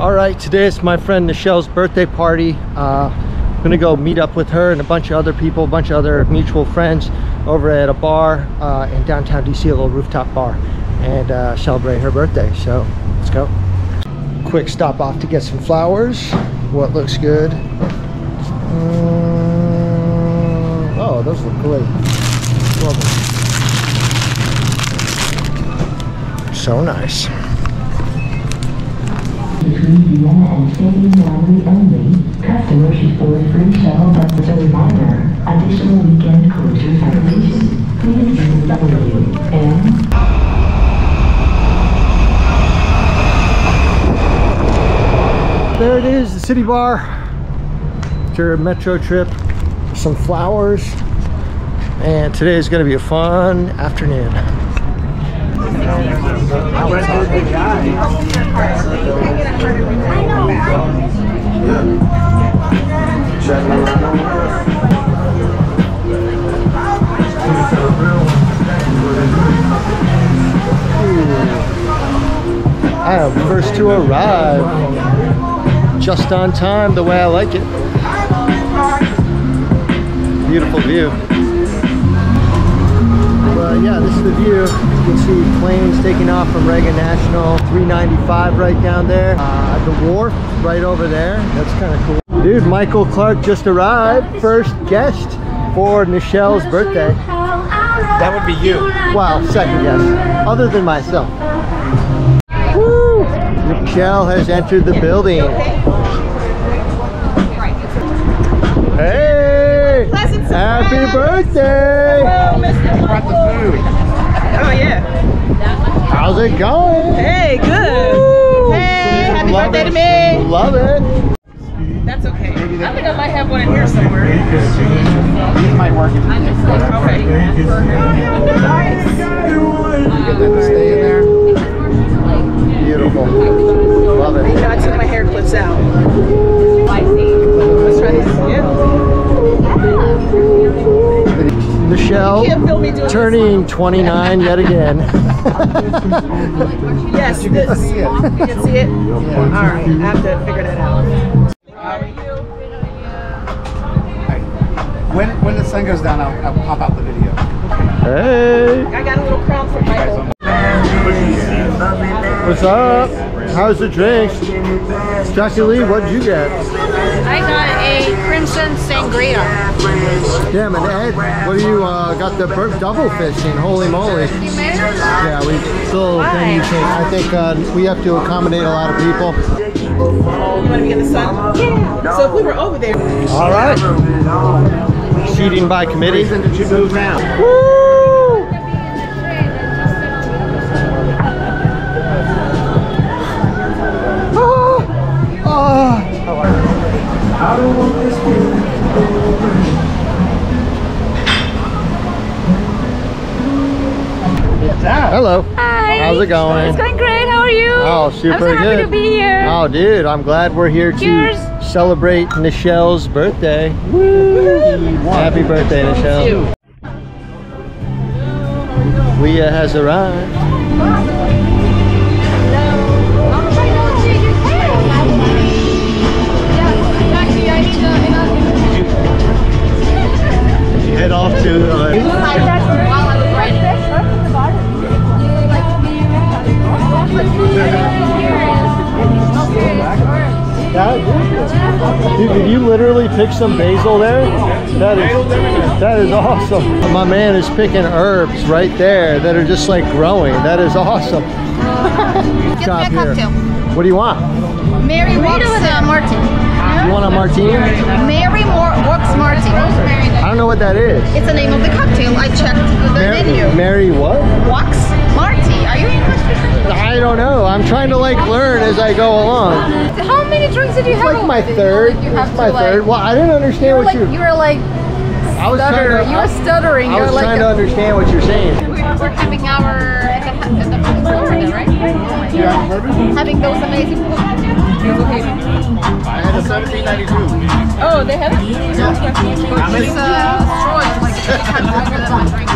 All right, today is my friend Nichelle's birthday party. Uh, I'm gonna go meet up with her and a bunch of other people, a bunch of other mutual friends over at a bar uh, in downtown DC, a little rooftop bar, and uh, celebrate her birthday. So let's go. Quick stop off to get some flowers. What looks good? Mm, oh, those look great. So nice. Between Vienna and Raleigh only. Customers should board free shuttle buses. A reminder, additional weekend closure citations. Please visit WM. There it is, the city bar. It's your metro trip. Some flowers. And today is going to be a fun afternoon. I am first to arrive. Just on time, the way I like it. Beautiful view. But yeah, this is the view. You can see planes taking off from Reagan National, 395 right down there. Uh, the wharf right over there. That's kind of cool. Dude, Michael Clark just arrived. First guest for Nichelle's birthday. That would be you. Wow, second guest. Other than myself. Woo! Nichelle has entered the building. Happy birthday! Brought the food. Oh yeah. How's it going? Hey, good. Woo! Hey, happy Love birthday it. to me. Love it. That's okay. I think I might have one in here somewhere. These might work if you. Okay. Nice. Get that to stay in there. Beautiful. Love You it. know, I took my hair clips out. That's right. Yeah. Michelle Can't film me doing turning 29 yet again. Yes, this. You can see it? All right. I have to figure that out. When when the sun goes down, I'll, I'll pop out the video. hey, I got a little crown for Michael. what's up? How's the drinks? Jackie Lee, what'd you get? I got a crimson sangria. Damn, and Ed, what do you uh, got the bur- double fishing? Holy moly. You made it? Yeah, we still then you can, I think uh, we have to accommodate a lot of people. You want to be in the sun? Yeah. So if we were over there. All right. Seating by committee. Reason did you move now? Woo! Ah, ah. Hello. Hi. How's it going? It's going great. How are you? Oh, super I'm so happy good. to be here. Oh, dude, I'm glad we're here Cheers. to celebrate Nichelle's birthday. Woo! Happy birthday, Nichelle. Leah has arrived. Head off to uh, That, dude, did you literally pick some basil there? That is that is awesome. My man is picking herbs right there that are just like growing. That is awesome. Get me a here. cocktail. What do you want? Mary Walks uh, Martin. You want a martini? Mary Mor Walks Martin. I don't know what that is. It's the name of the cocktail. I checked the Mary, menu. Mary what? Walks I don't know. I'm trying to like learn as I go along. How many drinks did you It's have? like my over there? third. Like you have It's my to, like, third. Well, I didn't You understand were what like you. you were like I was trying to. You were stuttering. I you was were like trying to understand what you're saying. we're having our at the, at the food right? You got bourbon? Having those amazing. I had a 1792. Oh, they have it? How many? It's uh, straws, like you have longer than my drink.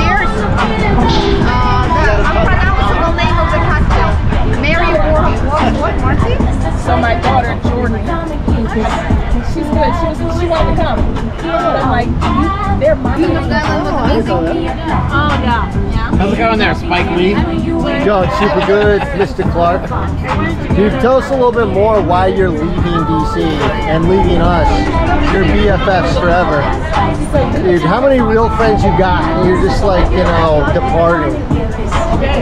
Here's uh, the unpronounceable name Marcy? So my daughter Jordan, she's good. She was, she wanted to come. I'm like, they're my. That look amazing. Oh yeah. Yeah. How's it going there, Spike Lee? John, super good, Mr. Clark. Dude, tell us a little bit more why you're leaving DC and leaving us. Your BFFs forever. Dude, how many real friends you got and you're just like, you know, departing?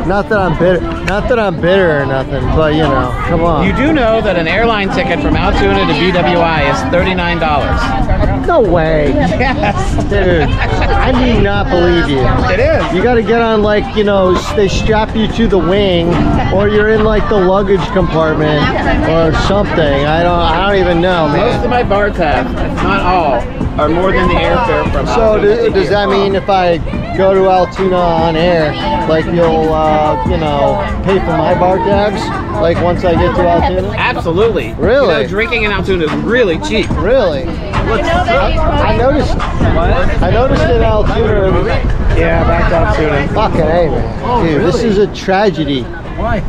Not that I'm bitter not that I'm bitter or nothing, but you know, come on. You do know that an airline ticket from Altoona to BWI is $39. no way, Yes. dude. I do not believe you. It is. You got to get on like you know they strap you to the wing, or you're in like the luggage compartment or something. I don't I don't even know, man. Most of my bar tabs, not all, are more than the airfare from So do, does that mean if I go to Altoona on air, like you'll uh, you know pay for my bar tabs, like once I get to Altoona? Absolutely. Really? You know, drinking in Altoona is really cheap. Really? What's, I, I noticed. I noticed in Altoona. Yeah, back to Altoona. Fucking A, man. Dude, this is a tragedy. Why?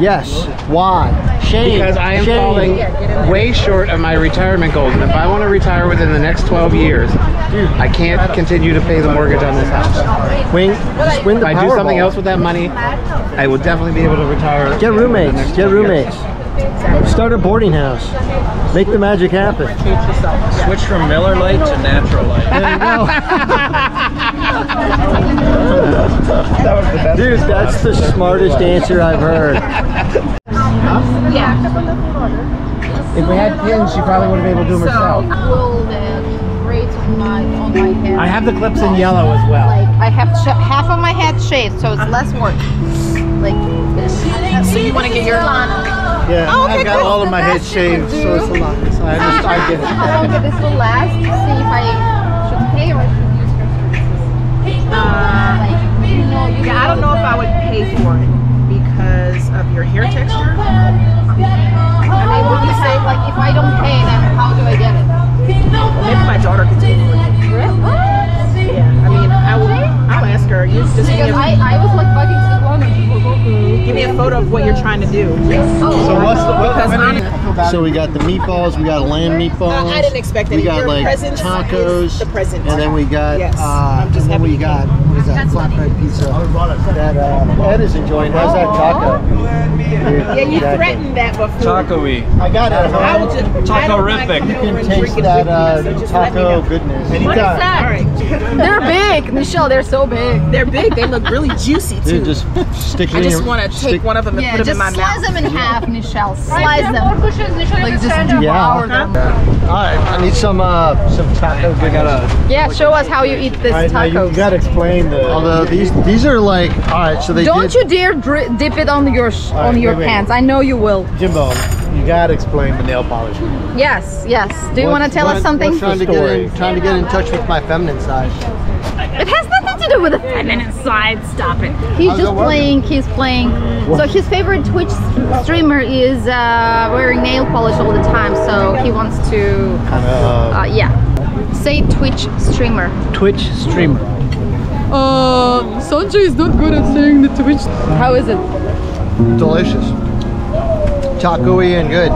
Yes. Why? Shame. Because I am Shame. falling way short of my retirement goals. And if I want to retire within the next 12 years, I can't continue to pay the mortgage on this house. Wing, just win If the I do something Powerball. else with that money, I will definitely be able to retire. Get roommates. Get roommates. Start a boarding house. Make the magic happen. Switch from Miller Lite to Natural Light. That was the best. Dude, that's the smartest answer I've heard. If we had pins, she probably would have been able to do them herself. Will the braids on my on my hair? I have the clips in yellow as well. like I have half of my head shaved, so it's less work. Like So you want to get your Yeah, Oh, okay, I've got cool. all of my head That's what you shaved, so it's a lot. So I, just, I get it. how long this will last? See if I should pay or should use her services. like you know, you Yeah, I don't know if I would pay for it because of your hair texture. I mean, would you say like if I don't pay, then how do I get it? Maybe my daughter could do it you. Yeah, I mean, I will. I'll ask her. You just Because I, I was like bugging give me a photo of what you're trying to do. So what's the what, Because when are you- honest- So we got the meatballs, we got lamb meatballs. I didn't expect We got Your like presence tacos. the present. And then we got Yes, uh I'm just and then happy we got what is that flatbread pizza that uh, Ed is enjoying. How's that taco? Yeah, you threatened that before. Taco-y. I got it. at I home. will just. I don't mind Taco-rific. coming You can taste that uh, so just let me taco know. goodness. All right. They're big, Michelle. They're so big. They're big. They look really juicy too. Dude, just stick it I just want to stick- take one of them and Yeah, put them in just my slice mouth. them in half, Michelle. Slice them. Like just Yeah. devour them. All right, I need some uh some taco. I gotta. Yeah, show us how you eat this All right, now tacos. you got to explain the. Although these these are like all right, so they Don't did, you dare dip it on your sh- All right, on your wait, wait. pants. I know you will. Jimbo, you got to explain the nail polish. Yes, yes. Do you want to tell what- us something? what's Trying to get in, trying to get in touch with my feminine side. It has nothing to do with the feminine side. Stop it. He's How's just playing. He's playing. So his favorite Twitch streamer is uh, wearing nail polish all the time. So he wants to. Kind of. Uh, yeah. Say Twitch streamer. Twitch streamer. Uh, Sanjay is not good at saying the Twitch. How is it? Delicious. Taco-y and good.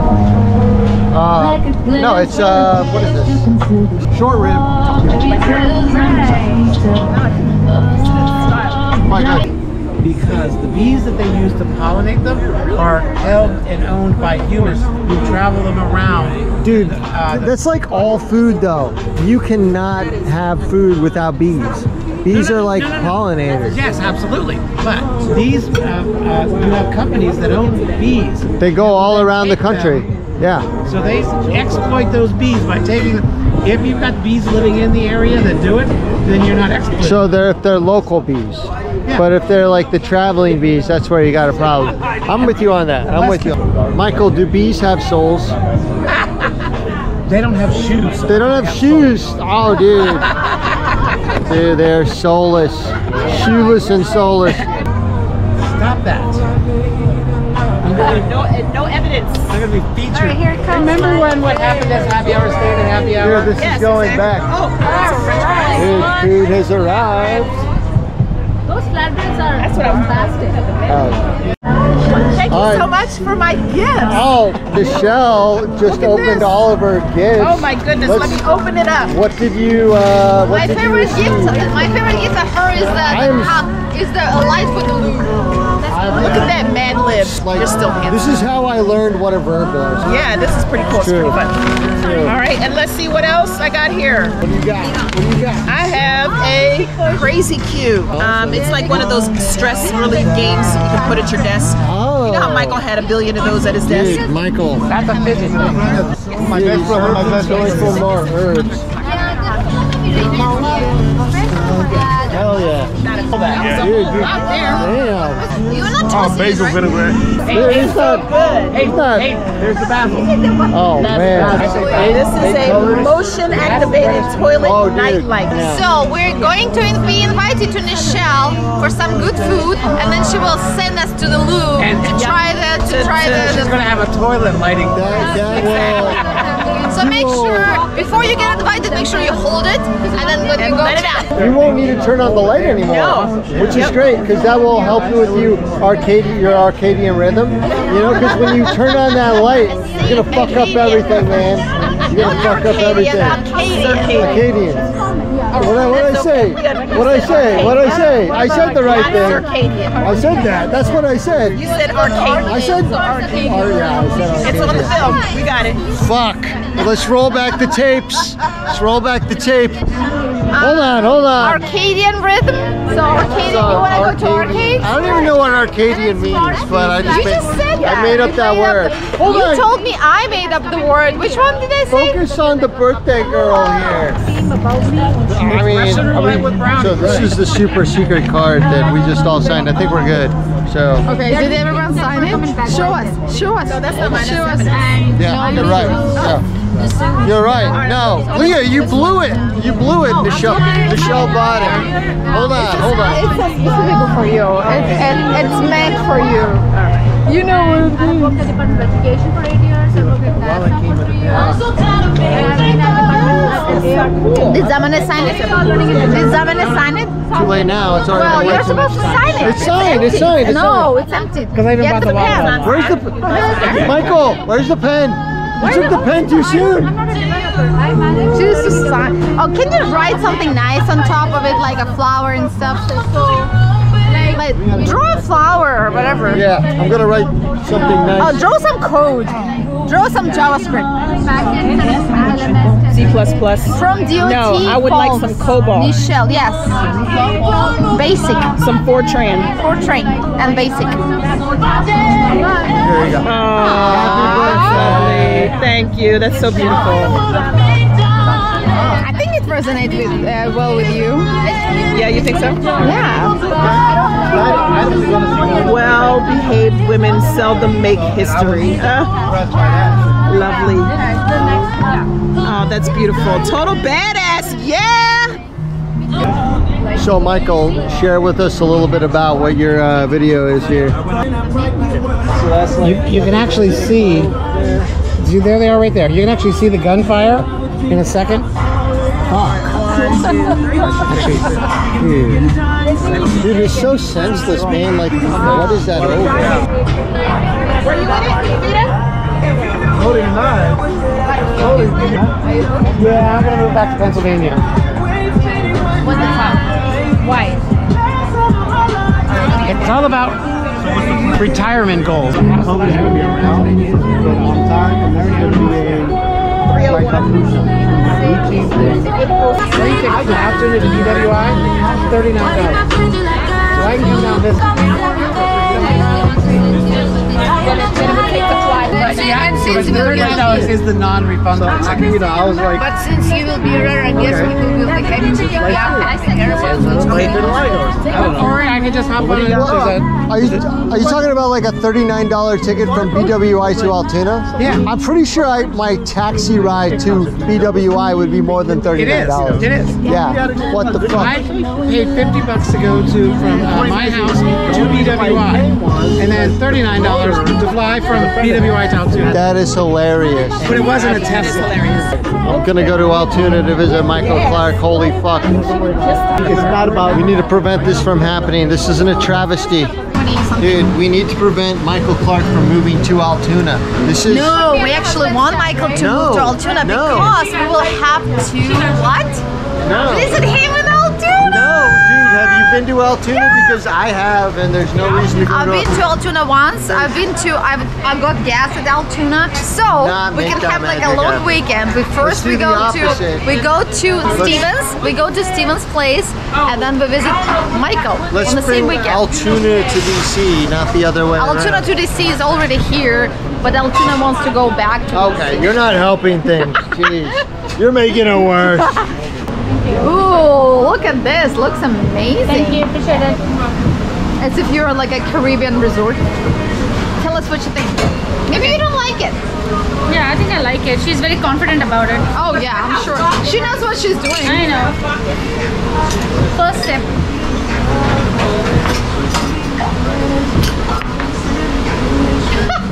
Uh, no, it's uh, what is this? Short rib. My God. Because the bees that they use to pollinate them are held and owned by humans who travel them around. Dude, Uh, that's like all food though. You cannot have food without bees. Bees are like No, no, no. pollinators. Yes, absolutely. But these, uh, uh, you have companies that own bees. They go all around the country. Yeah. So they exploit those bees by taking them. If you've got bees living in the area that do it, then you're not exploiting. So they're if they're local bees. But if they're like the traveling bees, that's where you got a problem. I'm with you on that. I'm with you. Michael, do bees have souls? they don't have shoes. They don't have shoes. Oh, dude. Dude, they're soulless. Shoeless and soulless. Stop that. No, eh, no evidence. I'm gonna be featured. here it comes. Remember when what happened at happy hour stayed at happy hour? Dude, this Yes, is going exactly. back. Oh, that's Dude, food has arrived. Those flatbreads are That's what I'm- fantastic. Oh. Thank you right. so much for my gift. Oh, Nichelle just Look opened this. all of her gifts. Oh my goodness, let Let's- me open it up. What did you? Uh, what My did favorite you gift, my favorite gift of her is the, the uh, is the light for the loop. Look at that Mad Lib. Like, You're still handsome. This is how I learned what a verb was. Yeah, this is pretty cool. It's True. pretty fun. True. All right, and let's see what else I got here. What do you got? What do you got? I have a Crazy Cube. Um, it's like one of those stress relief games you can put at your desk. Oh. You know how Michael had a billion of those at his desk? Dude, Michael. That's a fidget. My best friend, my best Going for friend. more herbs. Dude, you, damn. You're not Oh, basil right? vinaigrette. Dude, it's not, Hey, it's not. hey, there's the basil. Oh, man. This is a motion activated toilet Oh, dude. night light. Yeah. So we're going to be invited to Michelle for some good food, and then she will send us to the loo And- to try the to try the. She's the. gonna have a toilet lighting. That, that will, So make sure before you get invited, make sure you hold it, and then when you go, let it out. you won't need to turn on the light anymore. No. Which is great, because that will help you with you Arcadian, your Arcadian rhythm. You know, because when you turn on that light, you're gonna fuck up everything, man. You're gonna fuck up everything. Arcadian. Arcadian. What I, what I say? What I say? What I say? I said the right thing. I said that. That's what I said. You said arcadian. I said. Oh yeah, I said It's on the film. We got it. Fuck. Let's roll back the tapes. Let's roll back the tape. Hold um, on, hold on. Arcadian rhythm. So Arcadian, you wanna go to Arcadian. arcade? I don't even know what Arcadian means, but I just You made, just said that. I made up You that made word. the- Hold you on. told me I made up the word. Which one did I say? Focus on the birthday girl here. I mean, I mean, so this is the super secret card that we just all signed. I think we're good. So Okay, did everyone sign it? Show us. Show us. No, that's not mine. Show us. yeah, you're right. Yeah. You're right. No, Leah, you blew it. You blew it. Michelle, Michelle bought it. Hold on, hold on. It's a specific for you. It's, it, it's meant for you. You know what I worked at Department of Education for eight years. I worked at NASA for three years. Did Zamane sign it? Did Zamane sign it? Too late now. It's already Well, you're supposed to sign it. It's signed. It's signed. It's No, it's empty. Because I even Get bought the pen. Where's the Michael? Where's the pen? You took the pen too soon. I'm not a developer. I manage. Choose to sign. Oh, can you write something nice on top of it, like a flower and stuff? Like, draw a flower or whatever. Yeah, I'm gonna write something Oh, nice. draw some code. Draw some JavaScript. Backend, C plus plus. From DOT. No, I would like some COBOL. Michelle, yes. Basic. Some Fortran. Fortran and basic. Here you go. lovely. Thank you. That's so beautiful. I think it resonates with, uh, well with you. Yeah, you think so? Yeah. Well behaved women seldom make history. Uh, lovely. Oh, that's beautiful. Total badass. Yeah. So, Michael, share with us a little bit about what your uh, video is here. You, you can actually see. See, there they are right there. You can actually see the gunfire in a second. Dude, Dude it's so senseless, man. Like, what is that over? Were you in it, Yeah, I'm gonna move back to Pennsylvania. What's the top? Why? It's all about retirement goals. COVID's gonna be around for a long time, and there's gonna be a like a routine thing. Train tickets to Altoona to BWI, thirty-nine dollars. So I can come down this. So thirty-nine dollars is the non-refundable ticket. You know, I was like, But since you will be rare, I guess we will be happy to pick you up. I said Or I can just hop on it. There's a- Are you, are you talking about like a $39 ticket from BWI to Altoona? Yeah. I'm pretty sure I, my taxi ride to BWI would be more than $39. It is. It is. Yeah. What the fuck? I paid fifty bucks to go to from uh, my house to BWI, and then thirty-nine dollars to fly from BWI to Altoona. That is hilarious. But it wasn't a Tesla. I'm gonna go to Altoona to visit Michael Clark. Holy fuck. it's not about We need to prevent this from happening. This isn't a travesty. Dude, we need to prevent Michael Clark from moving to Altoona. This is No, we actually want Michael to No, move to Altoona no. because we will have to what? no. Visit him been to Altoona? Because I have, and there's no reason to go I've to been to Altoona once. I've been to I've I've got gas at Altoona, so Nah, we can have like a long weekend. We first we go to we go to Stevens. We go to Stevens' place, and then we visit Michael Let's on the same weekend. Altoona to DC, not the other way Altoona around. to DC is already here, but Altoona wants to go back to Okay, you're not helping things. Jeez. You're making it worse. Ooh, look at this. Looks amazing. Thank you, appreciate it. As if you're on like a Caribbean resort. Tell us what you think. Maybe you don't like it. Yeah, I think I like it. She's very confident about it. Oh yeah, I'm sure. She knows what she's doing. I know. First step.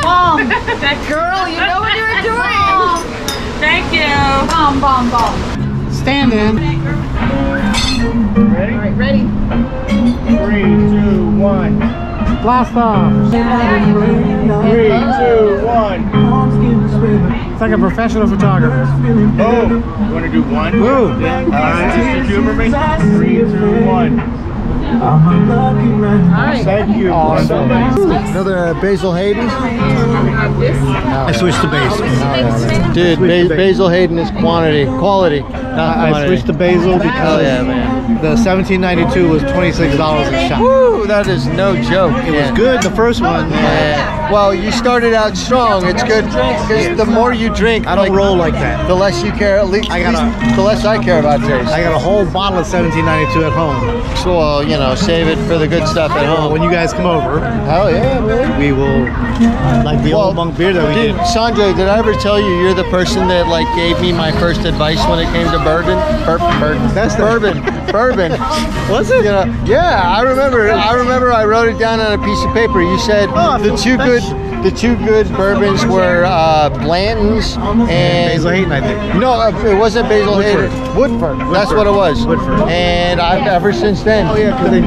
Bomb. Girl, you know what you're doing. Thank you. Bomb, bomb, bomb. Stand in. All right, ready? Three, two, one. Blast off. Three, two, one. It's like a professional photographer. Oh, you want to do one? Woo. All right, just humor me. Three, two, one. Thank you. Awesome. Another uh, Basil Hayden. I switched to basil. Dude, ba- basil. Hayden is quantity, quality, not I quantity. switched to basil because Hell yeah, man. the 1792 was $26 a shot. Woo, Oh, that is no joke. It was good, the first one. Yeah. Well, you started out strong. It's good because the more you drink, I don't roll like that. the less you care. At least, I gotta- the less I care about taste. I got a whole bottle of 1792 at home. So, well, you know, save it for the good stuff at home. When you guys come over, Hell yeah, man. we will, like the Well, old monk beer that we did. Sanjay, did I ever tell you you're the person that like gave me my first advice when it came to bourbon? Bur- bourbon. That's the- bourbon. bourbon. Was it? You know, yeah, I remember. I remember. I wrote it down on a piece of paper. You said Oh, the two good, the two good bourbons were uh, Blanton's and Basil Hayden, I think. No, uh, it wasn't Basil Woodford. Hayden. Woodford. That's what it was. Woodford. And I've ever since then. Oh yeah, because they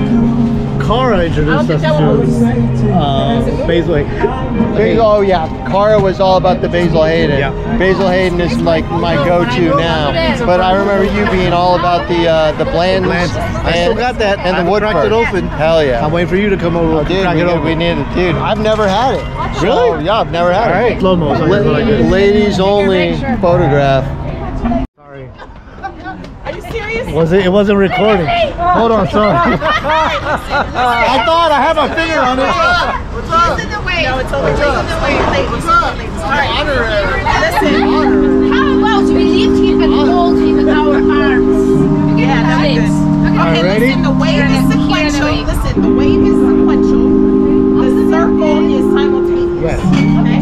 Cara introduced us to uh, Basil Hayden. Basil, oh yeah, Cara was all about the Basil Hayden. Yeah. Basil Hayden is like my go-to now. But I remember you being all about the uh, the Bland's. Bland's. I still got that. And I the haven't cracked Woodford. it open. Hell yeah. I'm waiting for you to come over Oh, dude, crack we, it need, open. we need it, dude. I've never had it. Really? So, yeah, I've never had All it. right. Slow mo. La- ladies only photograph. Sorry. Are you serious? Was it? It wasn't recording. Hold on, sorry. I thought I had my finger on it. It's in the way. No, it's over. It's in the way. What's up? All right. Listen. How about we lift him and hold him in our arms? Yeah, that's good. Okay, ready? listen, the wave is sequential. Listen, the wave is sequential. The circle is simultaneous. Yes.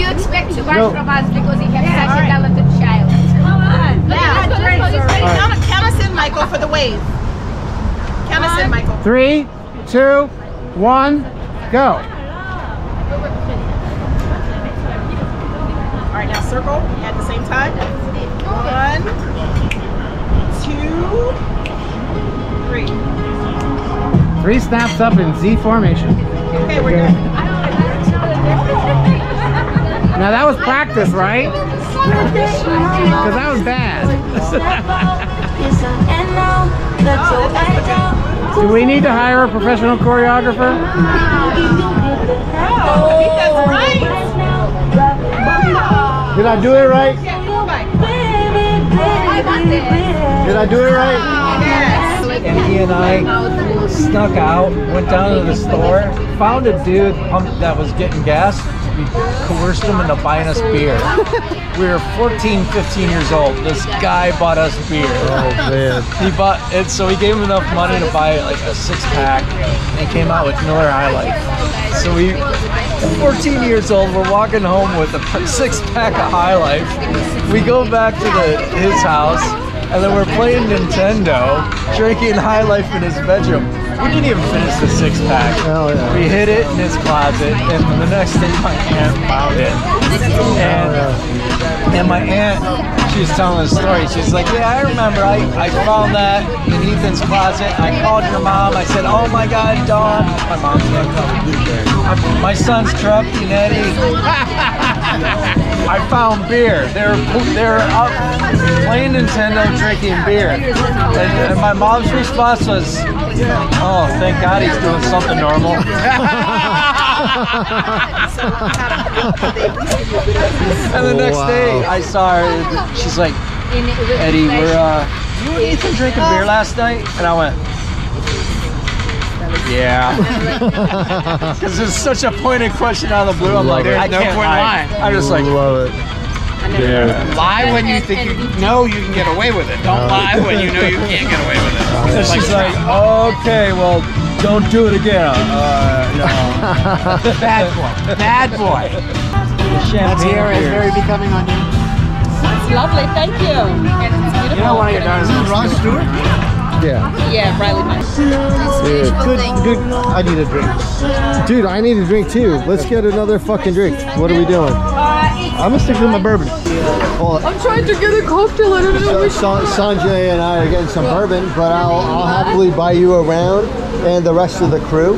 You expect too much No. from us because he has such alright. a talented child. Come on. Yeah, Let's go, great. let's go, let's go. Count, count us in, Michael, for the wave. Count us in, Michael. Three, two, one, go. All right, now circle at the same time. One, two, three. Three snaps up in Z formation. Okay, we're good. Now that was practice, right? Because that was bad. Do we need to hire a professional choreographer? Did I do it right? Yeah, go back. Did I do it right? Yes. And he and I snuck out, went down to the store, found a dude pumped that was getting gas. We coerced him into buying us beer. We were 14, 15 years old. This guy bought us beer. Oh man. He bought it, so we gave him enough money to buy like a six pack. And he came out with Miller High Life. So we, 14 years old, we're walking home with a six pack of High Life. We go back to the his house, and then we're playing Nintendo, drinking High Life in his bedroom. We didn't even finish the six pack. Hell yeah. We hid it in his closet, and the next day my aunt found it. And, and my aunt, she was telling a story. She's like, "Yeah, I remember. I, I found that in Ethan's closet. I called your mom. I said, "Oh my God, Dawn." My mom's gonna come. Oh, my son's and Eddie. I found beer. They're they're up playing Nintendo, drinking beer, and, and my mom's response was, "Oh, thank God he's doing something normal." and the next day, I saw her. She's like, "Eddie, we're uh, you and Ethan drinking beer last night?" And I went. Yeah, because it's such a pointed question out of the blue. I'm like, I no can't point lie. I'm just like, Love it. Lie when you think you know you can get away with it. Don't lie when you know you can't get away with it. And she's like, okay, well, don't do it again. Uh, no. Bad boy. Bad boy. The That's Here is very becoming on you. It's lovely, thank you. And it's beautiful. You know one of your daughters is Ron Stewart? Yeah. Yeah, Riley Mice. Dude. Good, good. I need a drink. Dude, I need a drink too. Let's get another fucking drink. What are we doing? I'm gonna stick with my bourbon. Well, I'm trying to get a cocktail. I don't know. Sa- Sanjay and I are getting some bourbon, but I'll, I'll happily buy you around and the rest of the crew.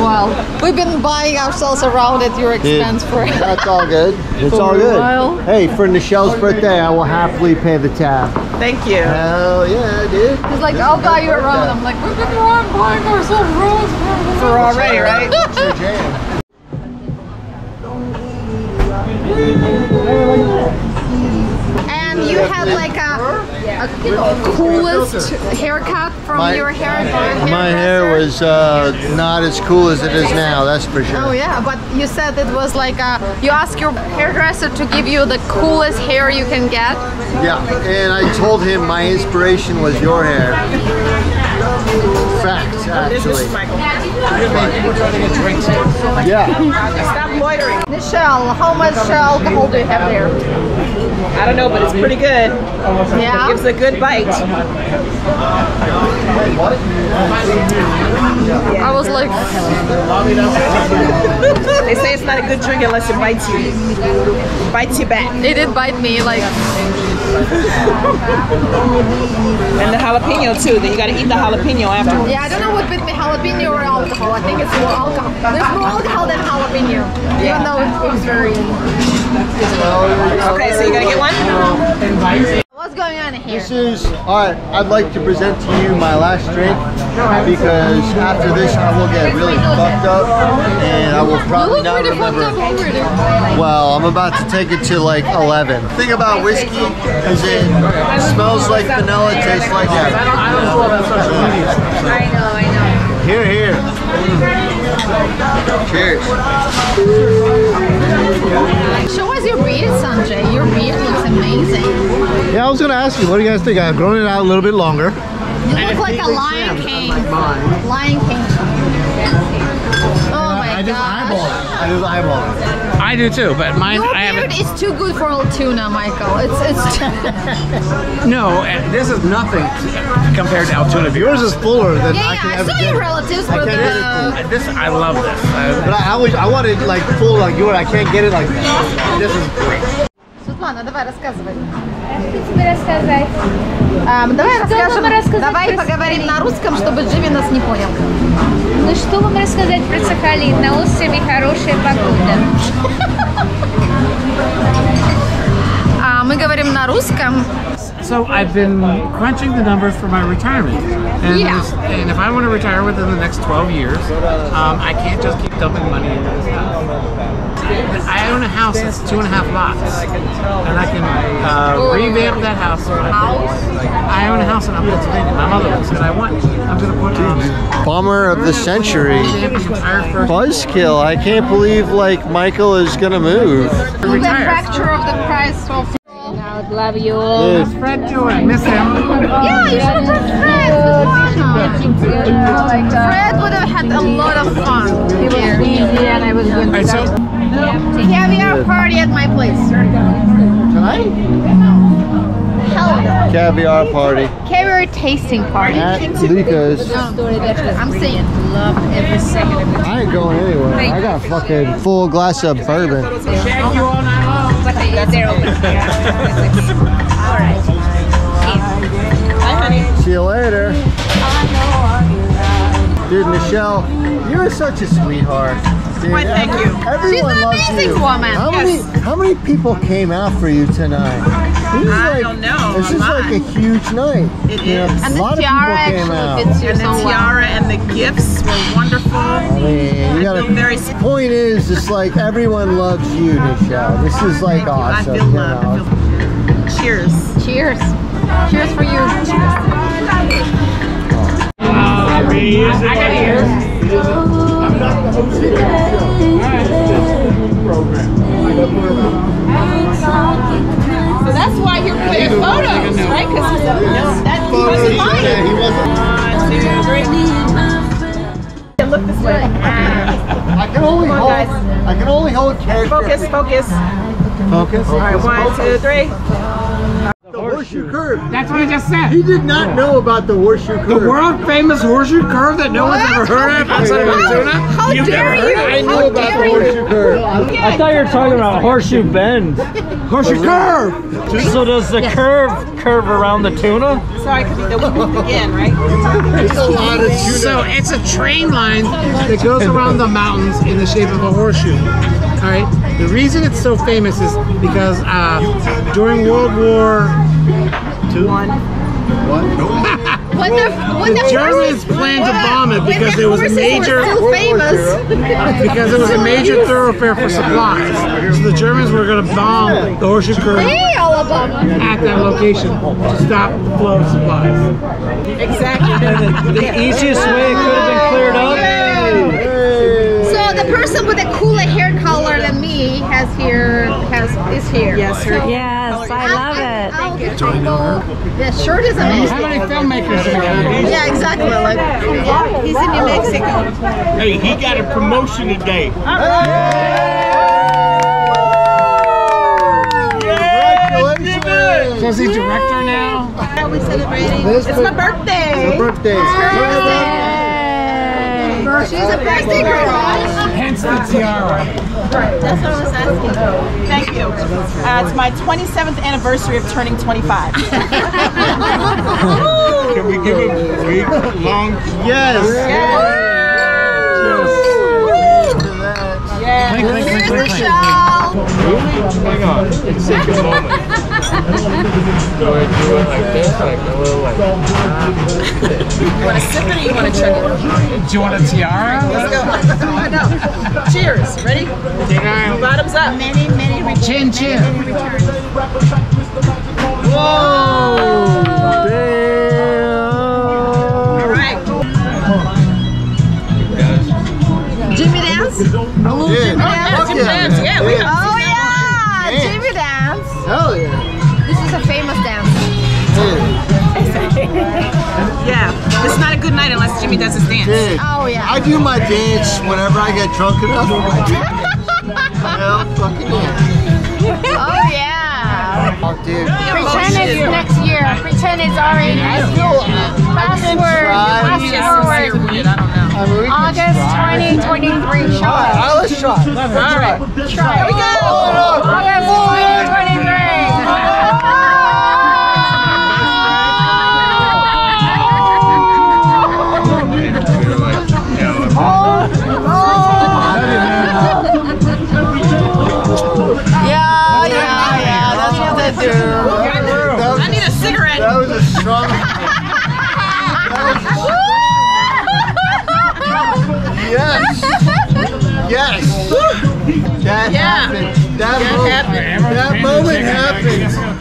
Well, we've been buying ourselves around at your Dude, expense for. That's all good. It's For all good. while. Hey, for Nichelle's birthday, I will happily pay the tab. Thank you. Hell yeah, dude. He's like, I'll buy you around. I'm like, we've been around buying ourselves around. For already, right? It's your jam. And you had like a, a coolest haircut from My- your hair. My hair was uh, not as cool as it is now, that's for sure. Oh yeah, but you said it was like a, you asked your hairdresser to give you the coolest hair you can get. Yeah, and I told him my inspiration was your hair. Fact, This is actually. Michael. We're trying to get drinks. Yeah. Stop loitering. Michelle, how much alcohol do you have there? I don't know, but it's pretty good. Yeah. It Gives a good bite. I was like, They say it's not a good drink unless it bites you. Bites you back. it did bite me. Like, And the jalapeno too. Then you gotta eat the jalapeno afterwards. yeah, I don't know what bit me, jalapeno or alcohol. I think it's more alcohol. There's more alcohol than jalapeno, even though it was very. Okay, so you gotta get one? What's going on here? This is, alright, I'd like to present to you my last drink because after this I will get really fucked up and I will probably not remember. Well, I'm about to take it to like 11. The thing about whiskey is it smells like vanilla, tastes like that. I know, I know. Here, here. Cheers. Show us your beard, Sanjay. Your beard looks amazing. Yeah, I was gonna ask you, what do you guys think? I've grown it out a little bit longer. You look like a Lion King. Lion King. Oh my god. I just eyeball it. I just eyeball it. I do too, but mine Your I beard haven't. is too good for Altoona, Michael. It's it's. No, uh, this is nothing compared to Altoona. If yours is fuller than yeah, I yeah. can I ever saw get. your relatives, I but can't get it uh, Uh, This I love this. Uh, But I always, I want it like full like yours. I can't get it like that. This is great. Светлана, давай рассказывай. Что тебе рассказать? Ам, давай Что расскажем. Давай про поговорим Сахалин? на русском, чтобы Джимми нас не понял. Ну что вам рассказать про Сахалин? На острове хорошая погода. А мы говорим на русском. So I've been crunching the numbers for my retirement, and, Yeah. this- and if I want to retire within the next 12 years, um, I can't just keep dumping money into this house. I own a house that's two and a half lots, and I can uh, revamp that house. I own a house in Pennsylvania. My mother lives, and I want. I'm going to put um, Bummer of the century. revamp the entire Buzzkill. I can't believe like Michael is gonna move. The fracture of the price of. I love you. Dude, Fred Joy, miss him. Yeah, you should have Fred. Svetlana. Fred would have had a lot of fun He here. Easy and I was good. All right, so Caviar party at my place. tonight? hell no. Caviar party Caviar tasting party. at Luca's. I'm saying love every second of it. I ain't going anywhere. I got a fucking full glass of bourbon. But they, they're open. All right. Hi, honey. See you later. Dude, Nichelle, you're such a sweetheart. Dude, Why, thank every- you. Everyone She's an loves amazing you. woman. How Yes. many how many people came out for you tonight? This I like, don't know, This a is lot. like a huge night. It You know, is. a And lot the of tiara people came out. actually fits you And so the well. tiara and the gifts were wonderful. Oh, I mean, you gotta, feel very- point is, it's like everyone loves you, Nichelle. This is like Thank you. awesome. I feel you love. know. I feel- Cheers. Cheers. Cheers for you. I got ears. So that's why you're putting photos, right? Because he's a no, that he wasn't mine. he wasn't. One, two, three. And look this way. I can only on, hold. guys. I can only hold character. Focus, focus. Focus. All right, one, two, three. The horseshoe curve. That's what I just said. He did not know about the horseshoe curve. The world famous horseshoe curve that no one's ever heard of outside of How- how You've dare never you? heard of I it? know How about the dare you? horseshoe curve. I thought you were talking about horseshoe bend. Horseshoe curve! So does the curve curve around the tuna? Sorry, I could be the whoop again, right? It's a lot of tuna. So it's a train line that goes around the mountains in the shape of a horseshoe. All right. The reason it's so famous is because uh, during World War II, When the when the Germans planned to bomb it because it was a major famous. because it was a major thoroughfare for supplies. So the Germans were going to bomb the horseshoe curve at that location to stop the flow of supplies. Exactly. The easiest way it could have been cleared up. Here has is here. Yes, sir. Yes, I love it. Thank you. The shirt is amazing. How many filmmakers do we have? Yeah, exactly. Like He's in New Mexico. Hey, he got a promotion today. Congratulations. So is he director now? Are we celebrating? This It's my birthday. birthday. she's a birthday girl. Hence the tiara. That's what I was asking. Thank you. Uh, it's my 27th anniversary of turning 25. Can we give him big, long? Yes. Yeah. Here's Michelle. Hang on. Let's take a moment. Do I do it like this? Like a little like. You want to sip it or you want to chug it? Do you want a tiara? Let's go. I know. Cheers. Ready? Bottoms up. Many, many returns. Chin chin. All right. Jimmy dance. A little Jimmy dance. Jimmy dance. Yeah, we have. Oh yeah, Dance. Jimmy. Hell yeah. This is a famous dance. Yeah. This is not a good night unless Jimmy does his dance. Dude, Oh yeah. I do my dance whenever I get drunk enough. Hell fucking yeah. oh yeah. Oh, dude. Pretend it's next year. Pretend it's already I next feel. year. Fast forward. try. Fast forward. I don't know. I mean, August try. 2023 show. All right, all right, let's try. All right. Here we go. August 2023. Yeah, yeah, yeah. That's what they do. That was a strong. Yes. Yes. That Yeah. happened. That, That moment, happened. that moment happened.